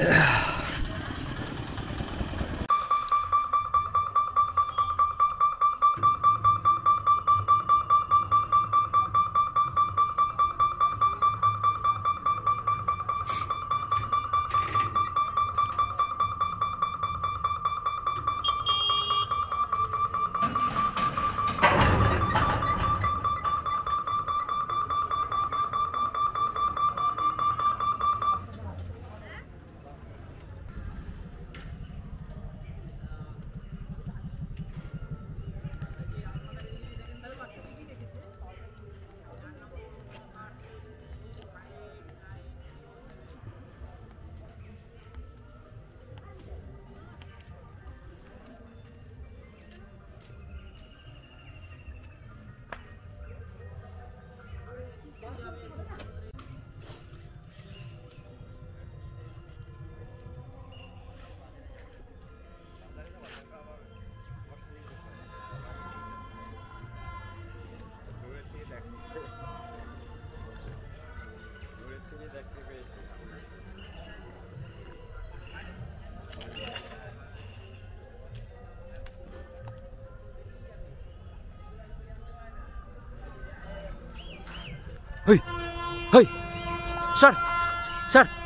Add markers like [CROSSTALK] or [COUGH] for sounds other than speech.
Ugh. [SIGHS] [SIGHS] Hey! Hey! Sir! Sir!